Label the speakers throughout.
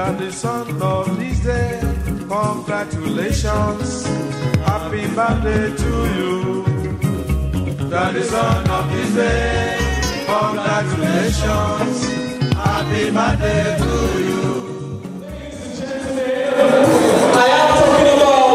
Speaker 1: are the son of this day. Congratulations. Happy birthday to you. You are the son of this day. Congratulations. Happy birthday to you.
Speaker 2: I am talking about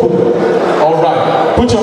Speaker 2: All right. Put your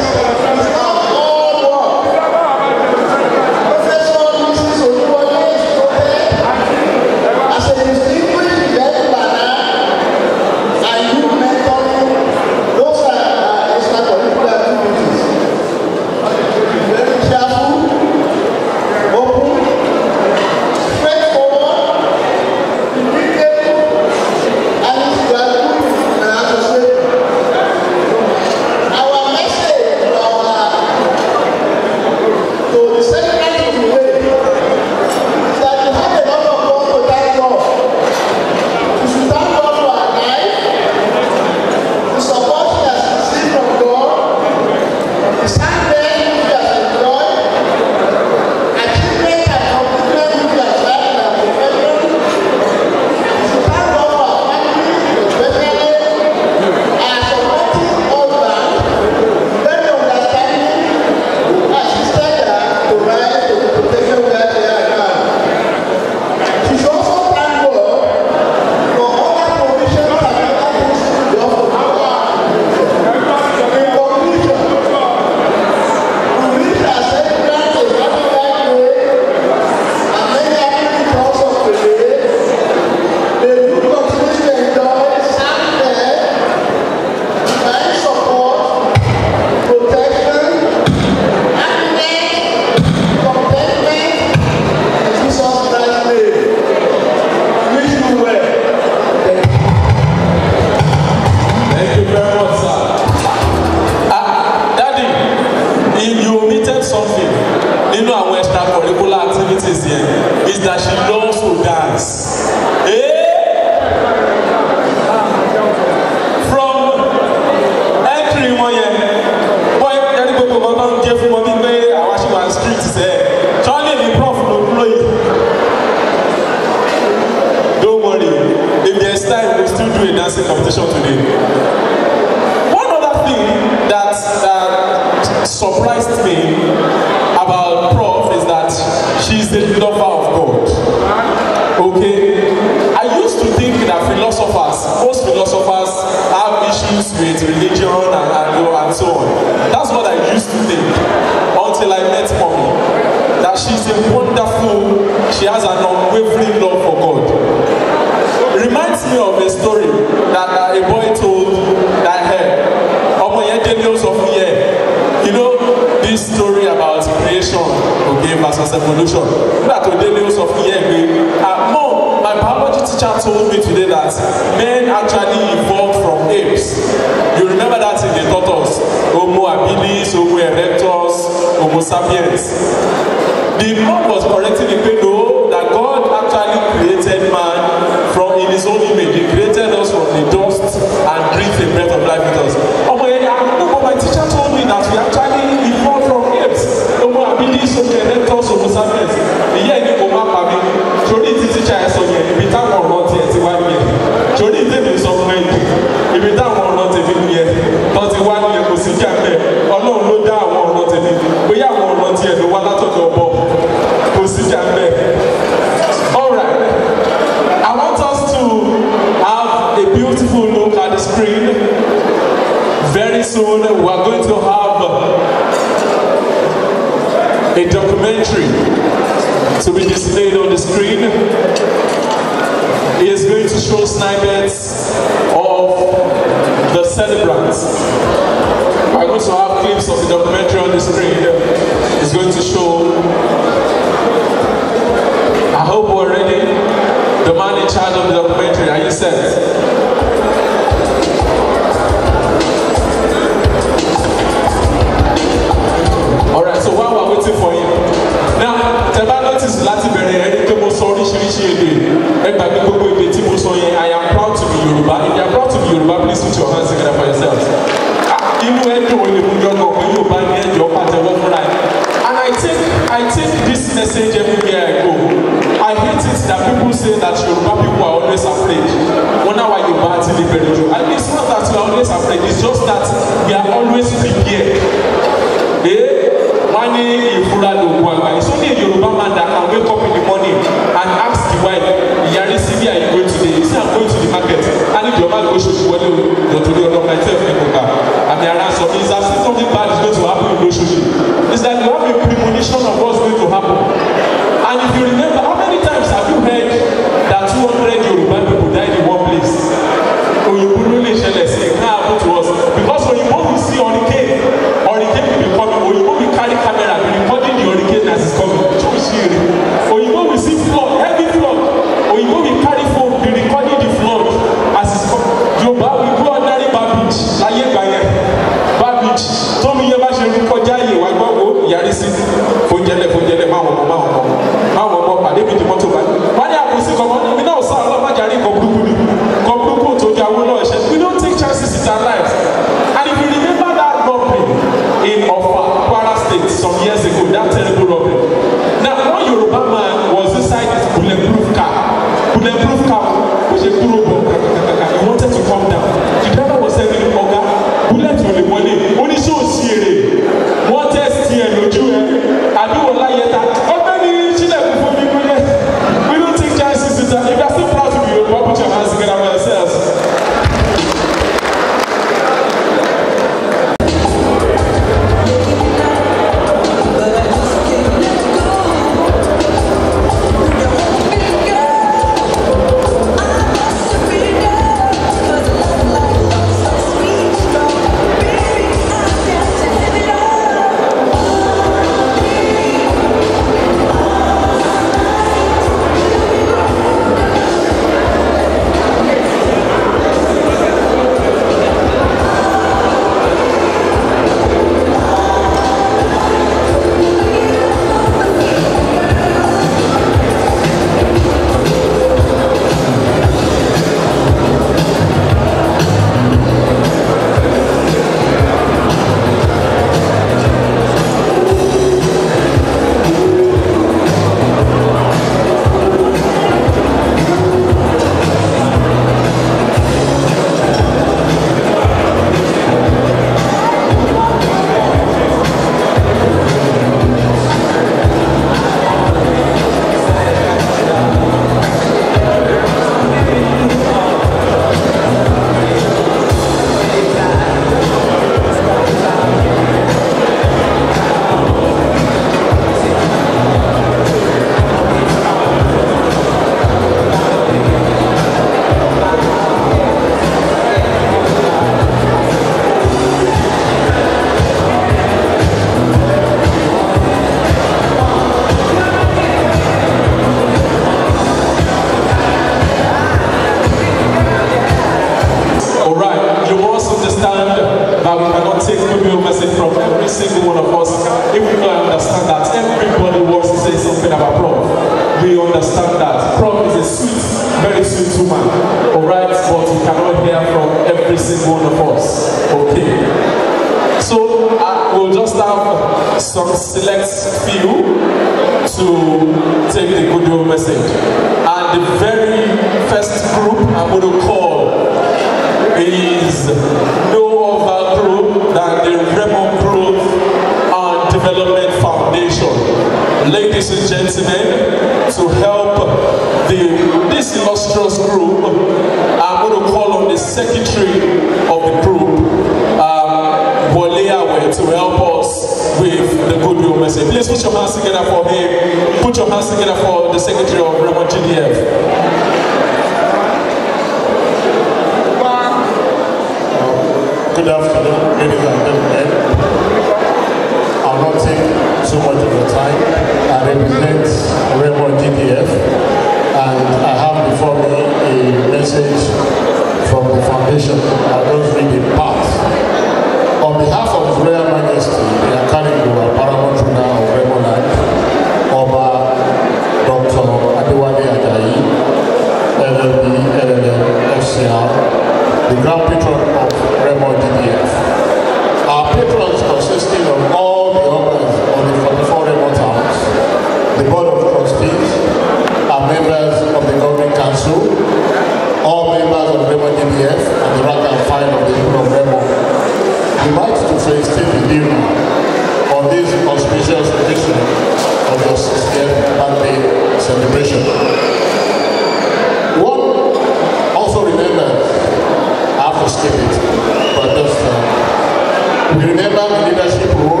Speaker 3: we
Speaker 2: remember the
Speaker 4: leadership role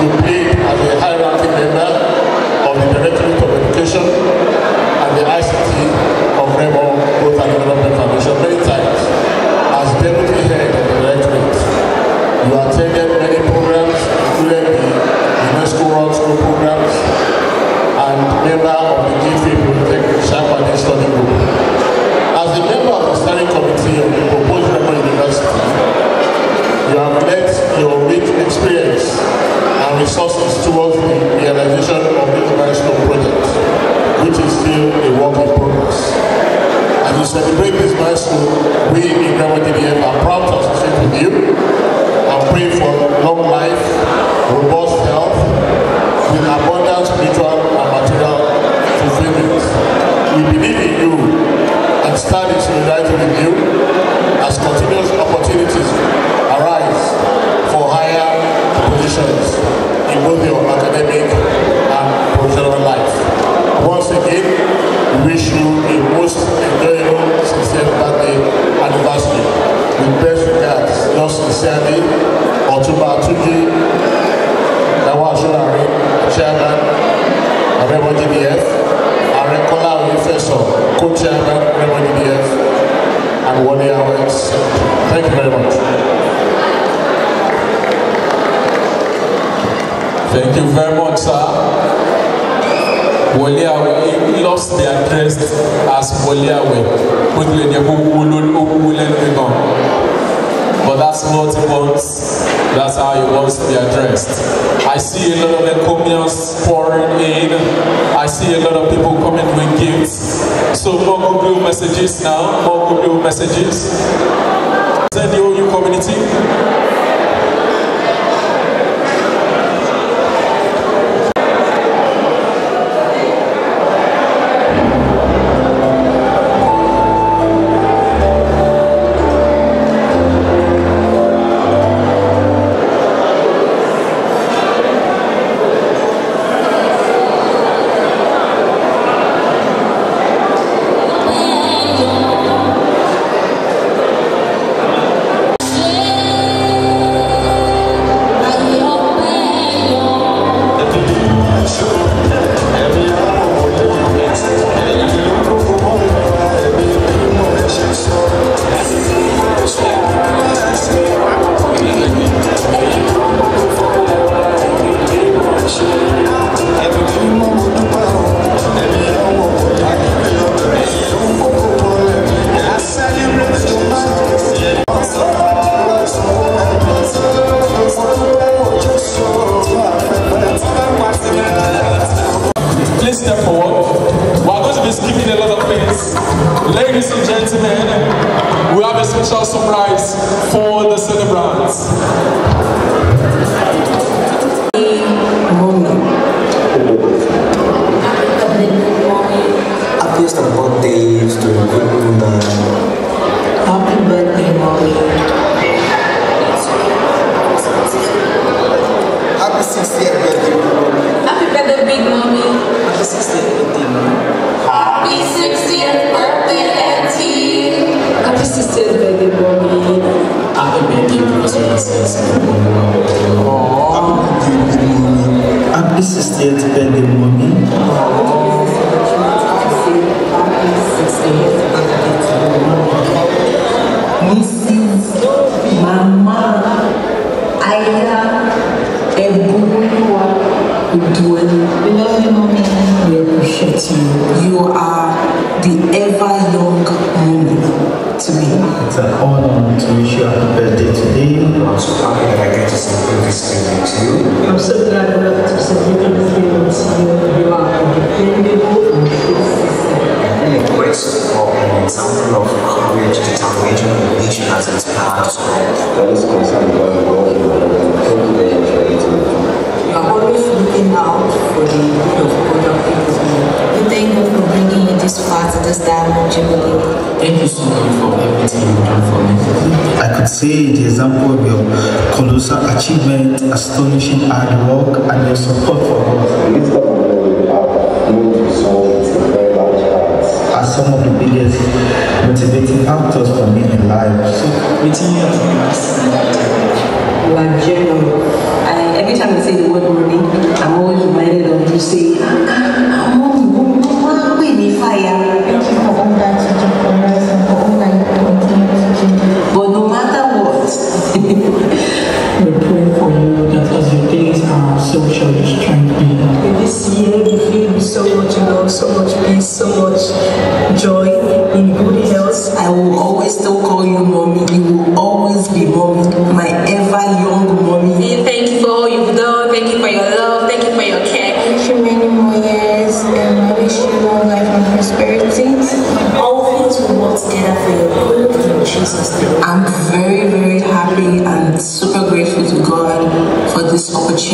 Speaker 4: you played as a high-ranking member of the Directorate of Education and the ICT of Remo Growth and Development Foundation many times as deputy head of the directorate. You attended many programs, including the UNESCO World School programs and member of the GFA Polytechnic Champagne Study Group. As a member of the steering committee of the proposed Remo University, you have led your rich experience and resources towards the realization of this milestone project, which is still a work in progress. As you celebrate this milestone, we in Remo GDF are proud to associate with you and pray for long life, robust health, with abundant spiritual and material fulfillment. We believe in you and stand in solidarity with you as continuous opportunities arise positions in both your academic and professional life. Once again, we wish you a most enjoyable 60th birthday anniversary. With best regards, yours sincerely, Otunba Tuji Nawashulari, Chairman, Remo GDF, Arekola Olufeso, Co-Chairman, Remo GDF, and Wally Alex. Thank you very much.
Speaker 2: Thank you very much, sir. He lost the address as gan. But that's what he wants. That's how he wants to be addressed. I see a lot of encomiums pouring in. I see a lot of people coming with gifts. So more goodwill messages now. More goodwill messages. Send the OU community.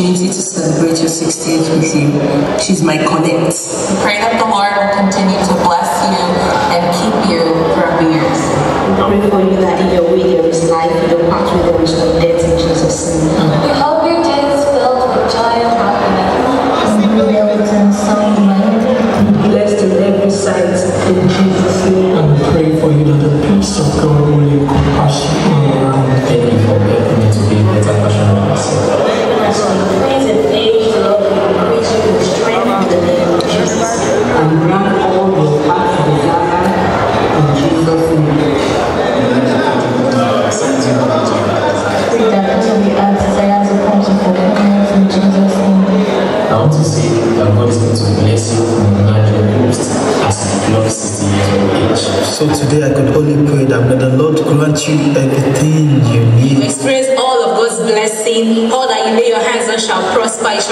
Speaker 5: Opportunity to celebrate your 60th with you. She's my connect.
Speaker 6: Pray that the Lord will continue to bless you and keep you throughout the years.
Speaker 7: Pray for you that in your way there is life, in your path where there is no death in Jesus' name.
Speaker 6: We hope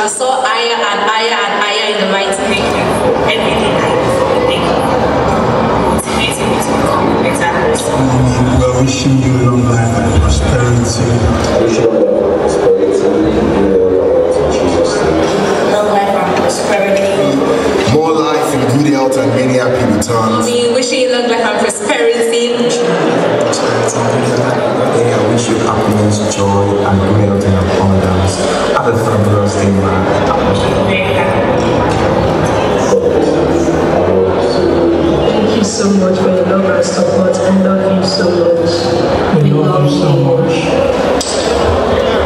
Speaker 5: soar higher and higher and higher in the mighty name of everything I do. Thank you. Motivating me to become a better person.
Speaker 8: We're wishing you long life and prosperity.
Speaker 9: I wish you all the prosperity in the Lord in Jesus' name.
Speaker 7: Long life and prosperity.
Speaker 10: More life and good health and many happy returns.
Speaker 5: Me wishing you long life and prosperity.
Speaker 11: Hey, I wish you happiness, joy, and good health and abundance. Have a fabulous day, man.
Speaker 5: Thank you so much for your love and support. I love you so much.
Speaker 12: We love you so much.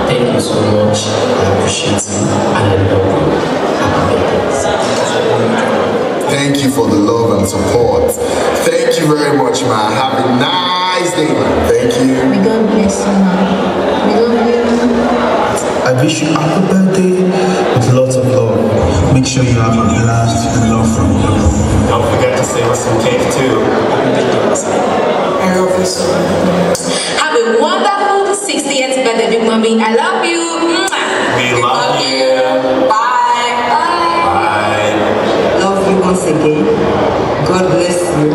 Speaker 11: Thank you so much. I appreciate you and I love you.
Speaker 10: Thank you for the love and support. Thank you very much, man. Have a nice day, man. Thank you.
Speaker 7: May God bless you, man. We love you.
Speaker 8: I wish you a happy birthday with lots of love. Make sure you have a blast and love from God.
Speaker 4: Don't forget to save us some cake too.
Speaker 5: I love you so much. Have a wonderful 60th birthday, big mommy. I love you.
Speaker 4: We love you.
Speaker 5: Bye. Bye.
Speaker 4: Bye.
Speaker 5: Once again. God bless you.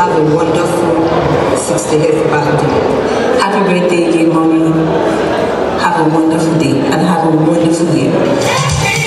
Speaker 5: Have a wonderful 60th birthday. Happy birthday again, mommy. Have a wonderful day and have a wonderful year.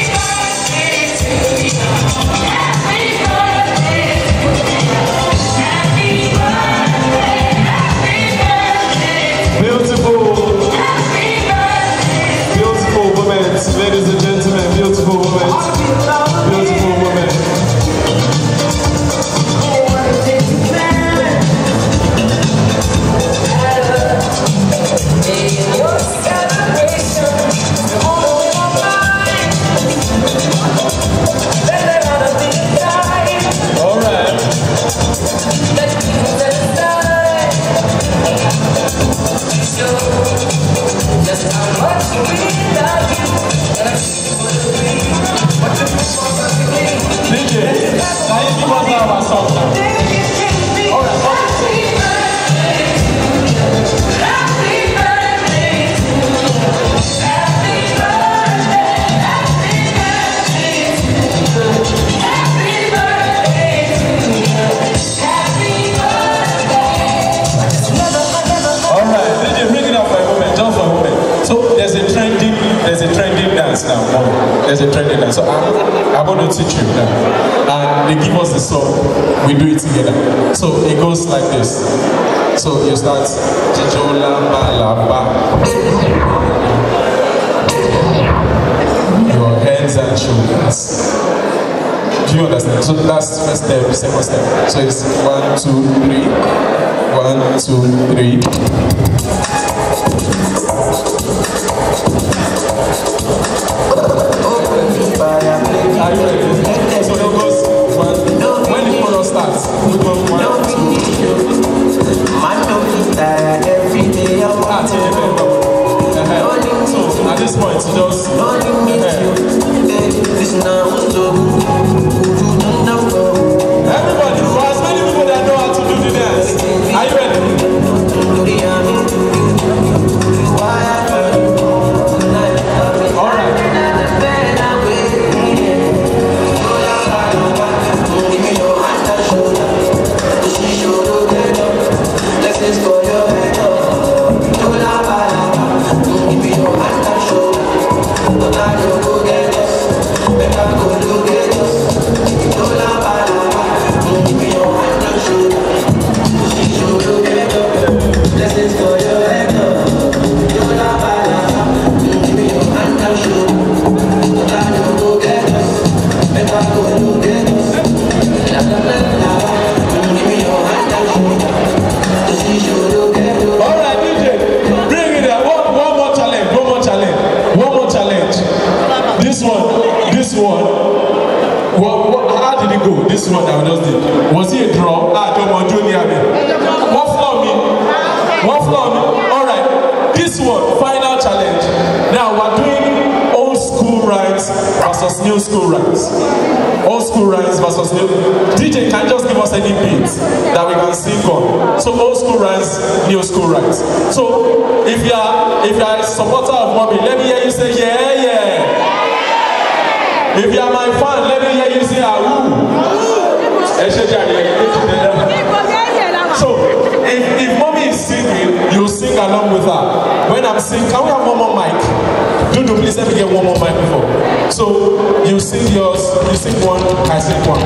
Speaker 2: Versus new school rhymes. Old school rhymes versus new. DJ, can just give us any beat that we can sing on? So old school rhymes, new school rhymes. So if you are if you are a supporter of mommy, let me hear you say yeah yeah. If you are my fan, let me hear you say ahoo. So if if mommy is singing, you sing along with her. When I'm singing, can we have one more mic? Dudu, please let me get one more microphone. So you sing yours, you sing one, I sing one.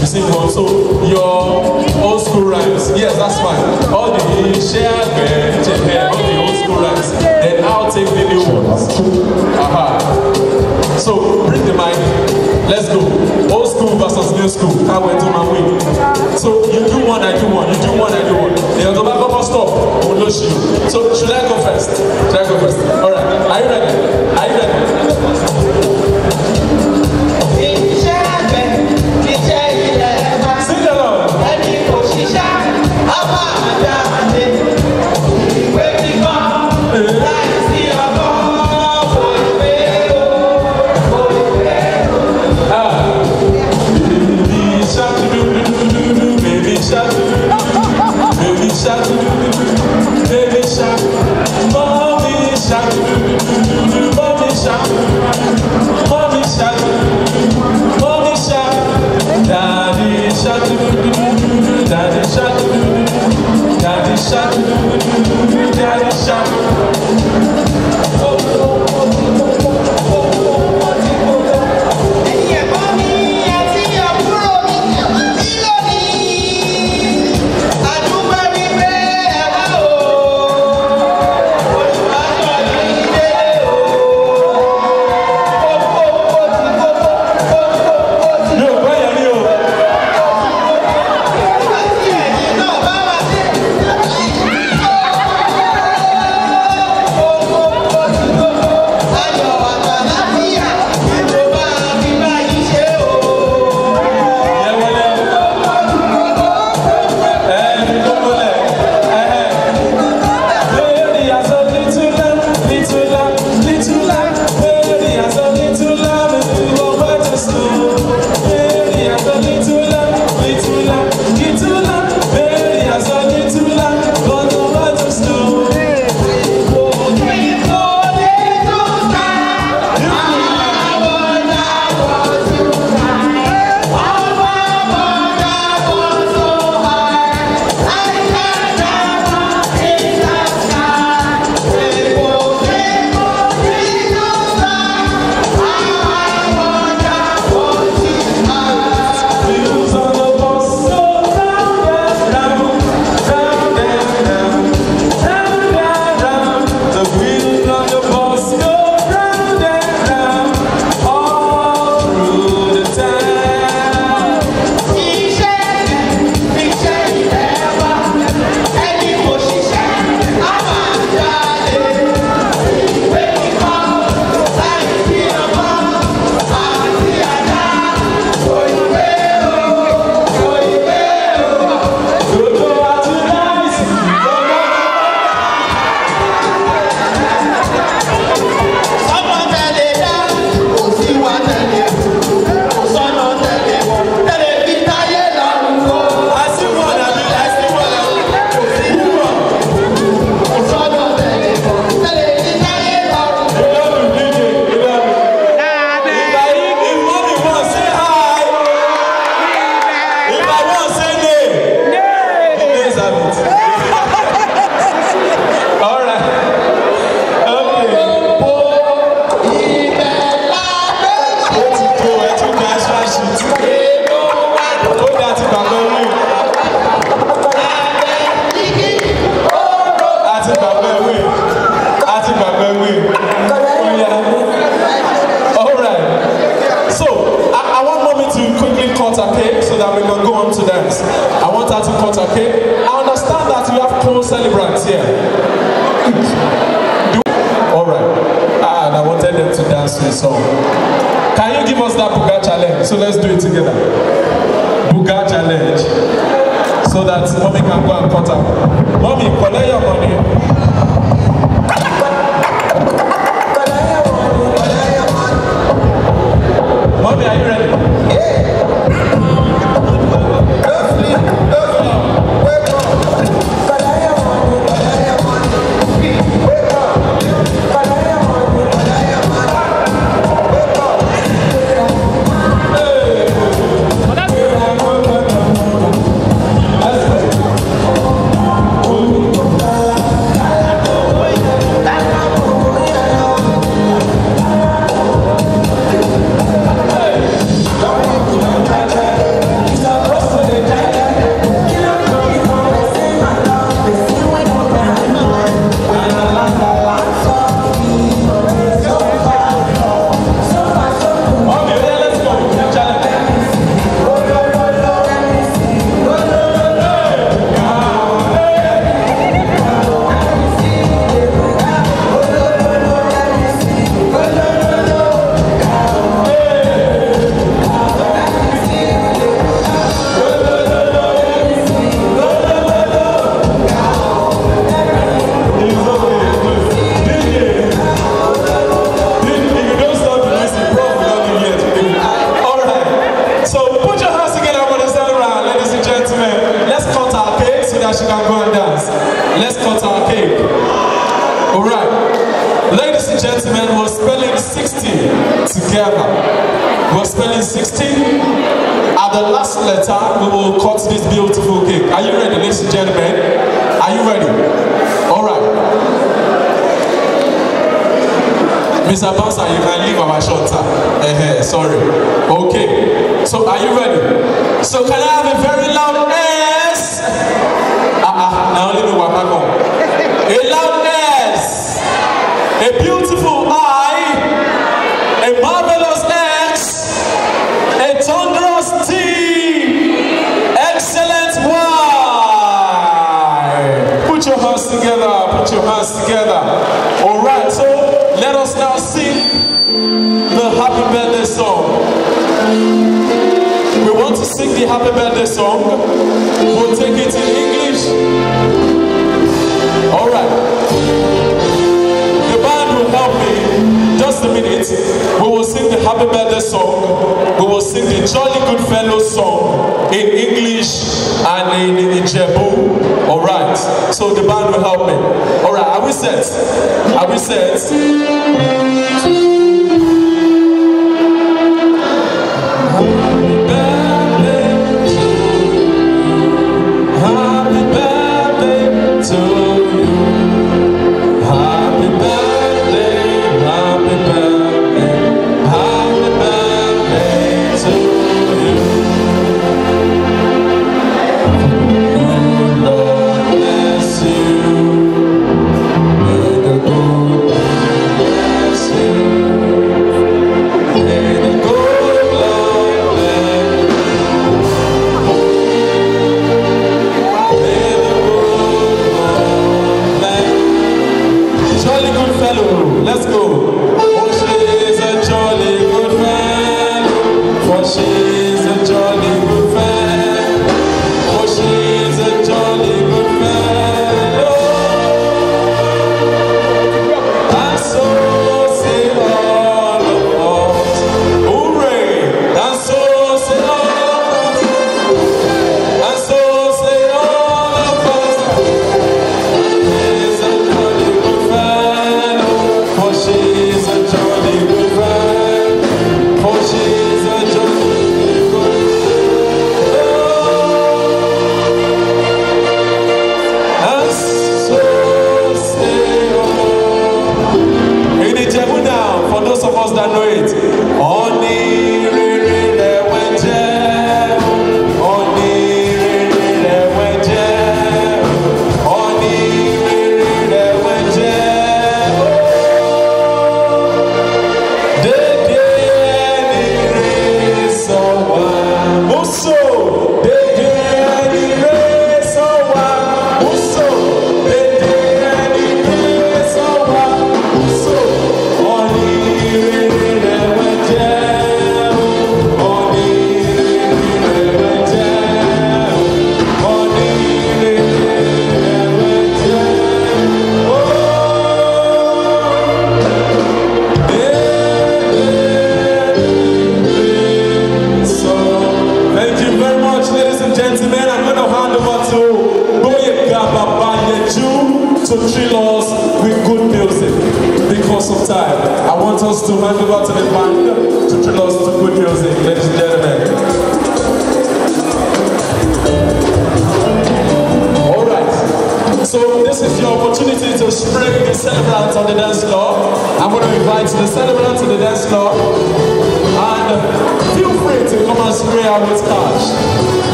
Speaker 2: You sing one. So your old school rhymes, yes, that's fine. All the share, all the old school rhymes. Then I'll take the new ones. Aha. So bring the mic. Let's go. Old school versus new school. How went to my way. So you do one, I do one. You do one, I do one. The other back up stop. So should I go first? Should I go first? All right. Are you ready? Are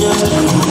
Speaker 5: sonhar